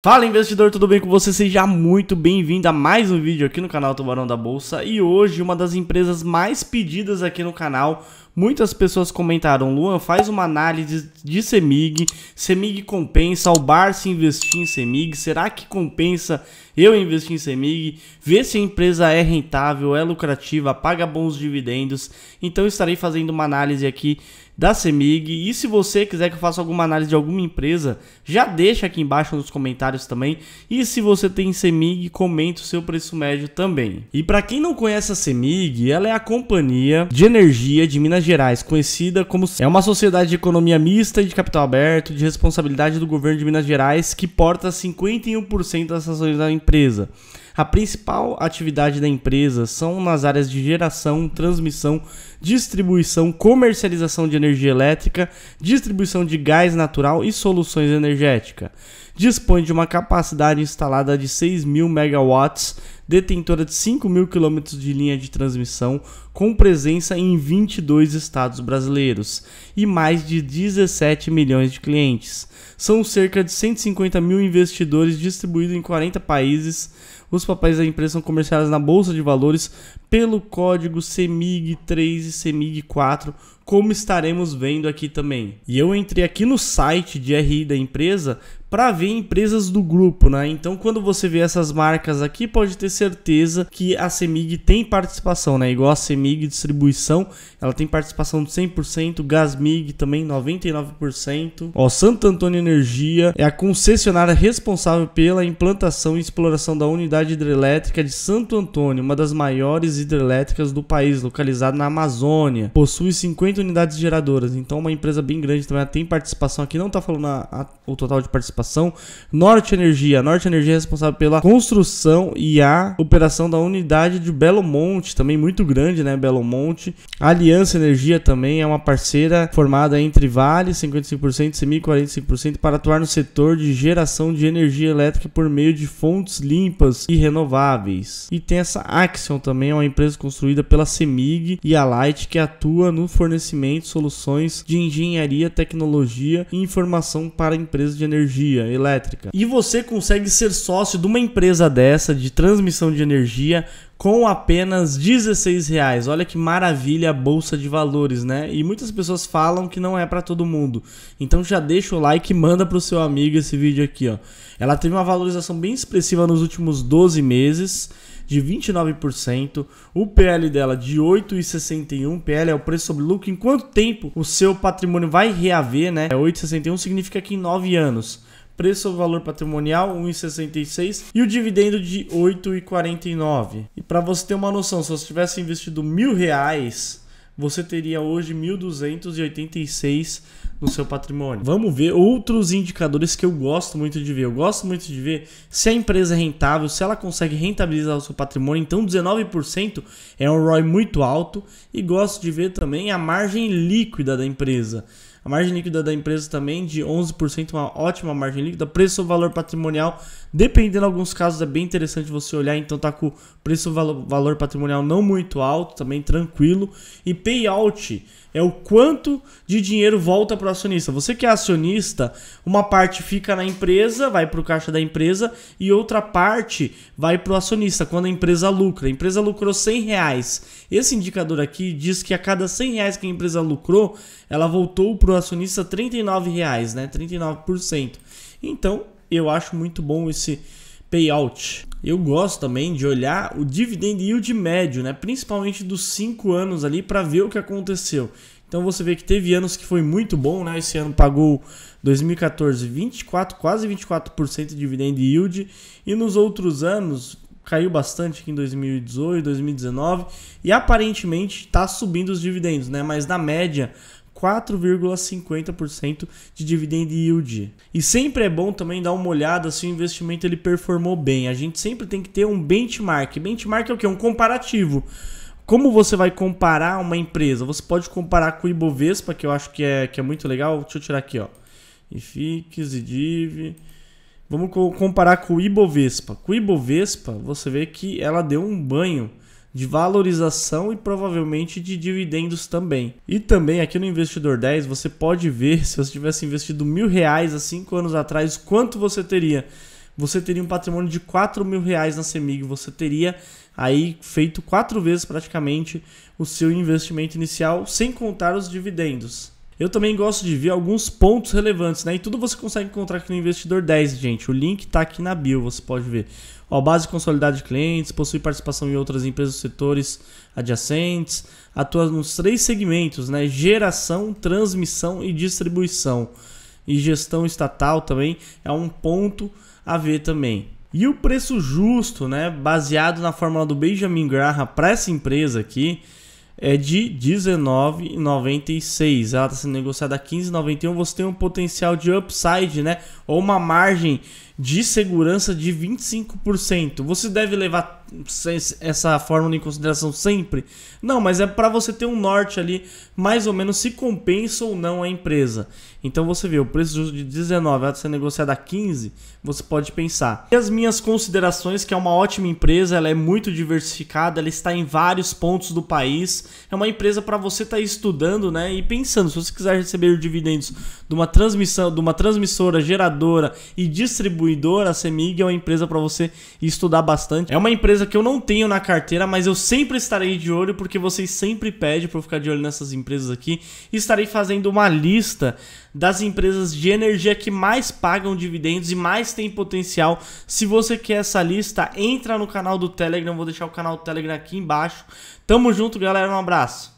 Fala investidor, tudo bem com você? Seja muito bem-vindo a mais um vídeo aqui no canal Tubarão da Bolsa e hoje uma das empresas mais pedidas aqui no canal. Muitas pessoas comentaram, Luan, faz uma análise de CEMIG, CEMIG compensa, o Barça investir em CEMIG, será que compensa eu investir em CEMIG? Ver se a empresa é rentável, é lucrativa, paga bons dividendos. Então estarei fazendo uma análise aqui da CEMIG. E se você quiser que eu faça alguma análise de alguma empresa, já deixa aqui embaixo nos comentários também. E se você tem CEMIG, comente o seu preço médio também. E para quem não conhece a CEMIG, ela é a companhia de energia de Minas Gerais, conhecida como é uma sociedade de economia mista e de capital aberto, de responsabilidade do governo de Minas Gerais, que porta 51% das ações da empresa. A principal atividade da empresa são nas áreas de geração, transmissão, distribuição, comercialização de energia elétrica, distribuição de gás natural e soluções energéticas. Dispõe de uma capacidade instalada de 6 mil megawatts, detentora de 5 mil quilômetros de linha de transmissão, com presença em 22 estados brasileiros e mais de 17 milhões de clientes. São cerca de 150 mil investidores distribuídos em 40 países os papéis da empresa são comercializados na Bolsa de Valores pelo código CEMIG3 e CEMIG4, como estaremos vendo aqui também. E eu entrei aqui no site de RI da empresa para ver empresas do grupo, né? Então, quando você vê essas marcas aqui, pode ter certeza que a Semig tem participação, né? Igual a Semig Distribuição, ela tem participação de 100%, Gasmig também 99%. Ó, Santo Antônio Energia é a concessionária responsável pela implantação e exploração da unidade hidrelétrica de Santo Antônio, uma das maiores hidrelétricas do país, localizada na Amazônia. Possui 50 unidades geradoras, então uma empresa bem grande também tem participação aqui, não tá falando a, a, o total de participação. Norte Energia. Norte Energia é responsável pela construção e a operação da unidade de Belo Monte, também muito grande, né? Belo Monte. Aliança Energia também é uma parceira formada entre Vale, 55%, Semi, 45%, para atuar no setor de geração de energia elétrica por meio de fontes limpas e renováveis. E tem essa Axion também, é uma empresa construída pela Semig e a Light que atua no fornecimento de soluções de engenharia, tecnologia e informação para empresas de energia elétrica. E você consegue ser sócio de uma empresa dessa de transmissão de energia com apenas 16 reais. Olha que maravilha a bolsa de valores, né? E muitas pessoas falam que não é para todo mundo. Então já deixa o like e manda pro seu amigo esse vídeo aqui, ó. Ela teve uma valorização bem expressiva nos últimos 12 meses de 29%, o PL dela de 8,61, PL é o preço sobre lucro, em quanto tempo o seu patrimônio vai reaver, né? 8,61 significa que em 9 anos preço valor patrimonial 1,66 e o dividendo de 8,49. E para você ter uma noção, se você tivesse investido mil reais, você teria hoje 1.286 no seu patrimônio. Vamos ver outros indicadores que eu gosto muito de ver. Eu gosto muito de ver se a empresa é rentável, se ela consegue rentabilizar o seu patrimônio. Então, 19% é um ROI muito alto. E gosto de ver também a margem líquida da empresa. A margem líquida da empresa também de 11%, uma ótima margem líquida. Preço valor patrimonial, dependendo de alguns casos, é bem interessante você olhar. Então tá com preço valor patrimonial não muito alto, também tranquilo. E payout é o quanto de dinheiro volta para o acionista. Você que é acionista, uma parte fica na empresa, vai para o caixa da empresa e outra parte vai para o acionista quando a empresa lucra. A empresa lucrou 100 reais. Esse indicador aqui diz que a cada 100 reais que a empresa lucrou, ela voltou para o acionista 39 reais, né? 39%. Então, eu acho muito bom esse payout. Eu gosto também de olhar o dividend yield médio, né? principalmente dos 5 anos ali, para ver o que aconteceu. Então você vê que teve anos que foi muito bom, né? Esse ano pagou 2014 24, quase 24% de dividend yield e nos outros anos caiu bastante aqui em 2018, 2019 e aparentemente está subindo os dividendos, né? Mas na média 4,50% de dividend yield. E sempre é bom também dar uma olhada se o investimento ele performou bem. A gente sempre tem que ter um benchmark. Benchmark é o que? Um comparativo. Como você vai comparar uma empresa? Você pode comparar com o Ibovespa, que eu acho que é, que é muito legal. Deixa eu tirar aqui, ó. IFIX DIV. Vamos comparar com o Ibovespa. Com o Ibovespa, você vê que ela deu um banho de valorização e provavelmente de dividendos também. E também aqui no Investidor 10 você pode ver se você tivesse investido mil reais há cinco anos atrás, quanto você teria. você teria um patrimônio de 4 mil reais na CEMIG. Você teria aí feito quatro vezes praticamente o seu investimento inicial, sem contar os dividendos. Eu também gosto de ver alguns pontos relevantes, né? E tudo você consegue encontrar aqui no Investidor 10, gente. O link está aqui na bio, você pode ver. Ó, base consolidada de clientes, possui participação em outras empresas setores adjacentes, atua nos três segmentos, né? Geração, transmissão e distribuição. E gestão estatal também é um ponto a ver também. E o preço justo, né, baseado na fórmula do Benjamin Graham para essa empresa aqui, é de R$19,96. Ela está sendo negociada a R$15,91. Você tem um potencial de upside, né? Ou uma margem de segurança de 25%. Você deve levar essa fórmula em consideração sempre? Não, mas é para você ter um norte ali, mais ou menos se compensa ou não a empresa. Então você vê, o preço de 19 vai ser negociado a 15, você pode pensar. E as minhas considerações, que é uma ótima empresa, ela é muito diversificada, ela está em vários pontos do país. É uma empresa para você estar tá estudando, né, e pensando, se você quiser receber dividendos de uma transmissão, de uma transmissora, geradora e distribuidora, a Semig é uma empresa para você estudar bastante. É uma empresa que eu não tenho na carteira, mas eu sempre estarei de olho porque vocês sempre pedem para eu ficar de olho nessas empresas aqui. Estarei fazendo uma lista das empresas de energia que mais pagam dividendos e mais tem potencial. Se você quer essa lista, entra no canal do Telegram, vou deixar o canal do Telegram aqui embaixo. Tamo junto, galera, um abraço.